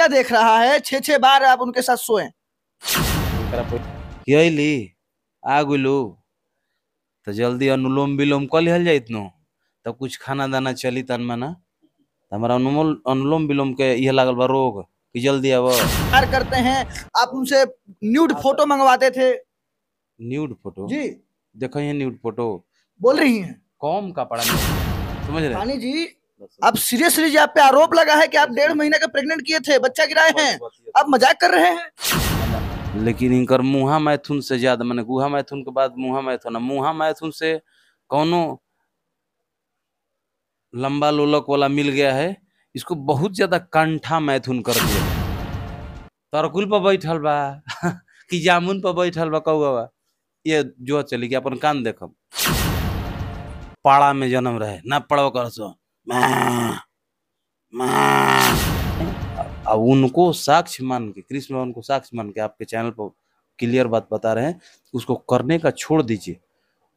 दुनिया देख रहा है छह छह बार आप उनके साथ सोए। पे आ गुलू तो जल्दी अनुलोम विलोम कर लिहल जाइत नो तब कुछ खाना दाना चली तन मना। तो हमारा अनुमोल अनुलोम विलोम के यह लागल बा रोग कि जल्दी आव। प्यार करते हैं आप उनसे न्यूड फ़ोटो मंगवाते थे। Nude photo? जी। देखो ये न्यूड फ़ोटो। बोल रही हैं। कौन कपड़ा में समझ रहे रानी जी अब सीरियसली आप पे आरोप लगा है कि आप डेढ़ महीने का प्रेग्नेंट किए थे बच्चा गिराए हैं। आप मज़ाक कर रहे हैं। लेकिन इनकर मुहा मैथुन से ज़्यादा मैंने गुहा मैथुन के बाद मुहा मैथुन मुहा मैथुन से कौनो लंबा लोलक वाला मिल गया है इसको बहुत ज़्यादा कंठा मैथुन कर दिया। तरकुल पर बैठल बा कि जामुन पर बैठल बा कौआ ये जो चली गया अपन कान देखब पाड़ा में जन्म रहे ना पड़ो कर सो। अब उनको साक्ष्य मान के कृष्ण भगवान को साक्ष्य मान के आपके चैनल पर क्लियर बात बता रहे हैं उसको करने का छोड़ दीजिए।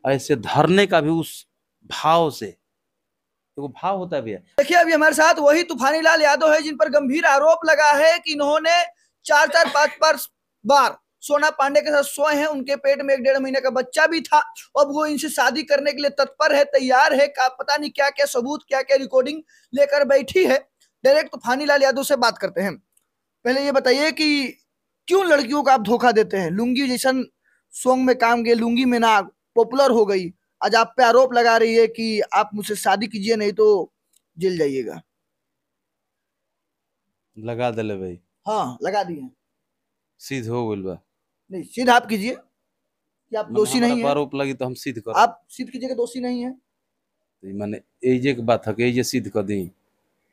ऐसे धरने का भी उस भाव से देखो भाव होता भी है देखिए अभी हमारे साथ वही तूफानी लाल यादव है जिन पर गंभीर आरोप लगा है कि इन्होंने चार चार पाँच पाँच बार सोना पांडे के साथ सोए हैं उनके पेट में एक डेढ़ महीने का बच्चा भी था अब वो इनसे शादी करने के लिए तत्पर है तैयार है का पता नहीं क्या क्या सबूत क्या क्या रिकॉर्डिंग लेकर बैठी है। डायरेक्ट तूफानी लाल यादव से बात करते हैं। पहले ये बताइए कि क्यों लड़कियों को आप धोखा देते हैं? लुंगी जैसन सॉन्ग में काम गए लुंगी में ना पॉपुलर हो गई। आज आप पे आरोप लगा रही है कि आप मुझसे शादी कीजिए नहीं तो जेल जाइएगा। लगा दिले भाई। हाँ लगा दिए। सिद्ध हो नहीं सिद्ध आप कीजिए कि आप दोषी नहीं है। आरोप लगी तो हम सिद्ध कर। आप सिद्ध कीजिए कि दोषी नहीं है। माने एजे के बात है कि एजे सिद्ध कर दी।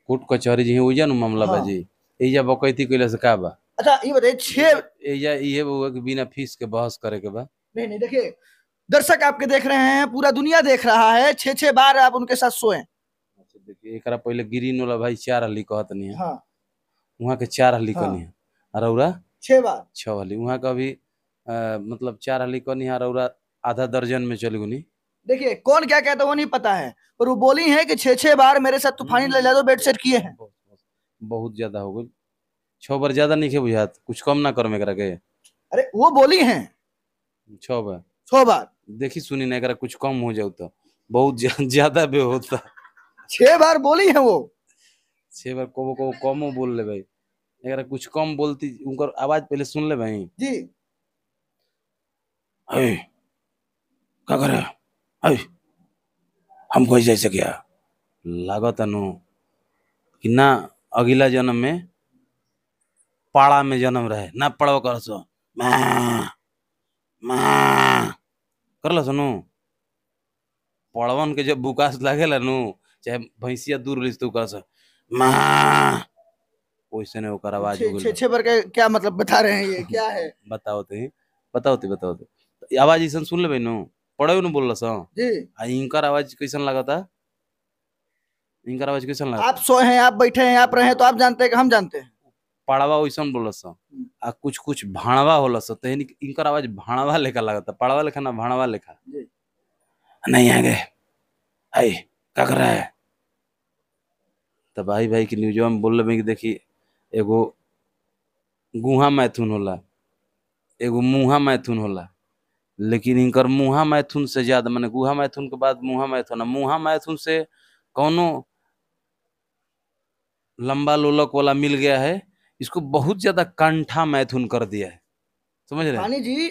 कोर्ट कचहरी जी ओजा नु मामला हाँ। बा जी एजा बकैती कइला से का बा? अच्छा ये बताइए छह एजा इहे बउआ कि बिना फ़ीस के बहस करे के बा। नहीं नहीं देखिए दर्शक आपके देख रहे हैं पूरा दुनिया देख रहा है छह छह बार आप उनके साथ सोए अच्छा देखिए एकरा पहले गिरीन वाला भाई चार हली कहत नहीं है। हाँ। वहाँ के चार हली हाँ। कनी है। अरौरा छह बार। छह हली वहाँ का भी अ, मतलब चार हली कनी है अरौरा आधा दर्जन में चल गुनी देखिए कौन क्या कहता है वो नहीं पता है पर वो बोली है कि छह छह बार मेरे साथ तूफानी लाल यादव बेड सेट किए हैं। बहुत- ज़्यादा हो गई। छह बार ज़्यादा नहीं के बुझात कुछ कम ना कर में एकरा के। अरे वो बोली है। छह बार। छह बार। देखी सुनी ना एकरा कुछ कम हो जाऊ तो। बहुत ज़्यादा बे होता। छह बार बोली है वो। छह बार को को कमो बोल ले भाई। अगर कुछ कम बोलती उनकर आवाज़ पहले सुन ले भाई। जी। अरे क्या करे? अरे हमको ऐसे ऐसे क्या लागत नु कि ना अगला जन्म में पाड़ा में जन्म रहे ना पड़ो कर सो। माँ माँ कर लो सुनू। पड़वन के जब बुकास लागेला नु चाहे भैंसिया दूर रही तो कर सो। माँ वैसे ने ओकर आवाज़ हो छह छह बार का क्या मतलब बता रहे हैं ये? क्या है? बताओ ते बताओ ते बताओ ते आवाज़ ऐसा सुन लेबै नु पढ़े नु बोलल स जी। आ इनकर आवाज़ कैसन लागता इनकर आवाज़ कैसन लागता आप सोए हैं आप बैठे हैं आप रहे हैं तो आप जानते हैं कि हम जानते हैं। पड़वा वैसन बोलल स आ कुछ कुछ भाणवा होला स तो इनकर आवाज़ भाणवा लेखा लागता पड़वा लेखा ना भाणवा लेखा। जी। नहीं आगे। आई का कर रहा है? तो भाई भाई की न्यूज़ में बोल रहे कि देखी एगो गुहा मैथुन होला एगो मुहा मैथुन होला। लेकिन इनकर मुहा मैथुन से ज़्यादा माने गुहा मैथुन के बाद मुहा मैथुन मुहा मैथुन से कौनो लंबा लोलक वाला मिल गया है इसको बहुत ज़्यादा कंठा मैथुन कर दिया है। समझ रहे हैं? जी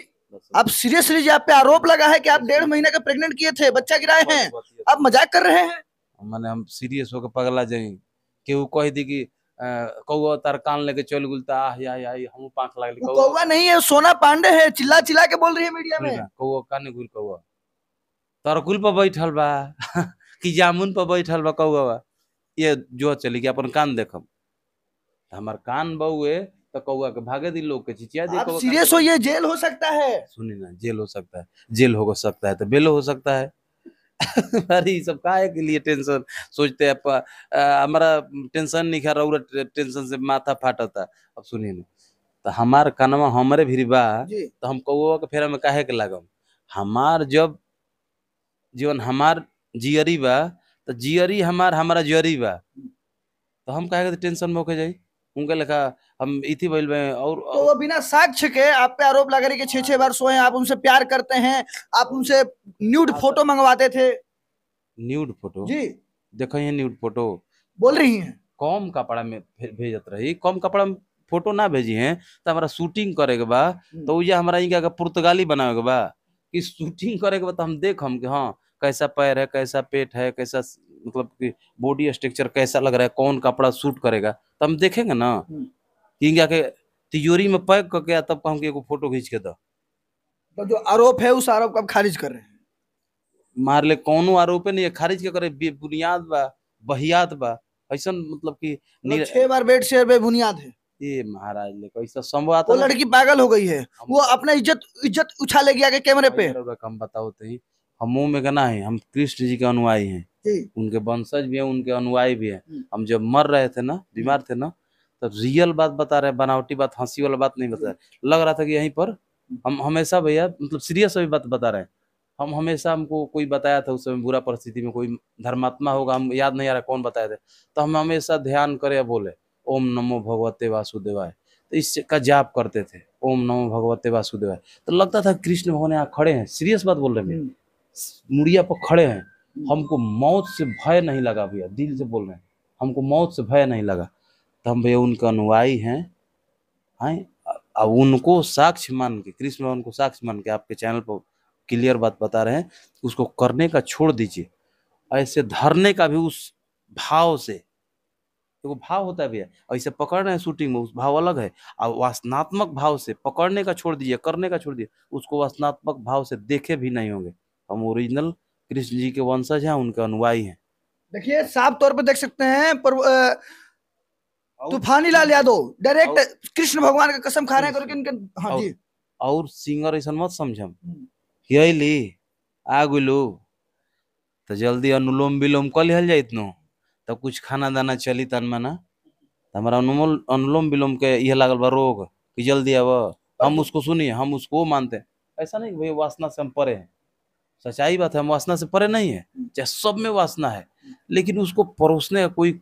अब सीरियसली जी आप पे आरोप लगा है कि आप डेढ़ महीने का प्रेग्नेंट किए थे बच्चा गिराए हैं आप मज़ाक कर रहे हैं? मैंने हम सीरियस होकर पगला जाई केहू कह दी कि कौआ तार कान लेके चल गुल ता आह या या हम पांख लागली वो कौवा नहीं है सोना पांडे है चिल्ला चिल्ला के बोल रही है मीडिया में। कौआ काने घुर कौआ तरकुल पर बैठल बा कि जामुन पर बैठल बा कौआ बा। ये जो चली कि अपन कान देखम। हमार कान बउए तो कौआ के भागे दी लोग के चिचिया दी कौआ सीरियस हो ये जेल हो सकता है। सुनी ना जेल हो सकता है जेल हो सकता है तो बेल हो सकता है। अरे ये सब काहे के लिए टेंशन? सोचते हैं हमारा टेंशन नहीं खा रहा टेंशन से माथा फाटता। अब सुनिए ना तो हमार कनवा हमरे भी बा तो हम कौआ के फेरा में काहे के लागम? हमार जब जीवन हमार जियरी बा तो जियरी हमार हमारा जरी बा। तो हम काहे के टेंशन में होके जाई? उनके लेखा हम इथी भइल में और तो वो बिना साक्ष्य के आप पे आरोप लगा रहे कि छह छह बार सोए आप उनसे प्यार करते हैं आप उनसे न्यूड फ़ोटो मंगवाते थे। न्यूड फ़ोटो जी। देखो ये न्यूड फ़ोटो बोल रही हैं। कम कपड़ा में भेजत रही। कम कपड़ा में फ़ोटो ना भेजी हैं तो हमारा शूटिंग करे के बा तो ये हमारा इनका के पुर्तगाली बनावे के बा कि शूटिंग करे के बा तो हम देख हम कि हाँ कैसा पैर है कैसा पेट है कैसा मतलब कि बॉडी स्ट्रक्चर कैसा लग रहा है कौन कपड़ा सूट करेगा तो हम देखेंगे ना। हम्म। कि इनका के तिजोरी में पैक करके तब कि एगो फ़ोटो खींच के दो। तो जो आरोप है उस आरोप को खारिज कर रहे हैं। मार ले कौनो आरोप नहीं खारिज के करे? बुनियाद बा बहियात बा। ऐसा मतलब कि मतलब छह बार बेड शेयर बेबुनियाद है। ये महाराज ले कैसा संभव आता वो लड़की पागल हो गई है। वो अपना इज़्ज़त इज़्ज़त उछालेगी आगे कैमरे पे। हम बताओ तो ही। हम मुँह में कहना है हम कृष्ण जी के अनुयायी हैं। उनके वंशज भी हैं उनके अनुयायी भी हैं। हम्म। हम जब मर रहे थे ना बीमार थे ना तब रियल बात बता रहे बनावटी बात हँसी वाला बात नहीं बता रहे। लग रहा था कि यहीं पर हम हमेशा भैया मतलब सीरियस अभी बात बता रहे हैं। हम हमेशा हमको कोई बताया था उस समय बुरा परिस्थिति में कोई धर्मात्मा होगा हम याद नहीं आ रहा कौन बताया था। तो हम हमेशा ध्यान करे या बोले ओम नमो भगवते वासुदेवाय। तो इसका जाप करते थे ओम नमो भगवते वासुदेवाय। तो लगता था कृष्ण भगवान यहाँ खड़े हैं सीरियस बात बोल रहे हैं मुड़िया पर खड़े हैं। हमको मौत से भय नहीं लगा भैया, दिल से बोल रहे हैं। हमको मौत से भय नहीं लगा। तो हम भैया उनके अनुयायी हैं हैं? अब उनको साक्ष्य मान के, कृष्ण भगवान को साक्ष्य मान के आपके चैनल पर क्लियर बात बता रहे हैं, उसको करने का छोड़ दीजिए। ऐसे धरने का भी उस भाव से, देखो भाव होता है भैया, ऐसे पकड़ रहे हैं शूटिंग में, उस भाव अलग है। और वासनात्मक भाव से पकड़ने का छोड़ दीजिए, करने का छोड़ दीजिए, उसको वासनात्मक भाव से देखे भी नहीं होंगे। हम ओरिजिनल कृष्ण जी के वंशज हैं उनके अनुयायी हैं। देखिए साफ़ तौर पर देख सकते हैं पर तूफानी लाल यादव डायरेक्ट कृष्ण भगवान का कसम खा रहे हैं करके इनके हाँ और- जी। और सिंगर ऐसा मत समझम। हम्म। कि अली आ गुलू तो जल्दी अनुलोम विलोम कर लिहल जाइत नो तब कुछ खाना दाना चली तन में ना। तो हमारा अनुमोल अनुलोम विलोम के यह लागल बा रोग कि जल्दी आव हम उसको सुनिए हम उसको मानते हैं। ऐसा नहीं भैया वासना से हम परे हैं। सच्चाई बात है, हम वासना से परे नहीं है, चाहे सब में वासना है, लेकिन उसको परोसने का कोई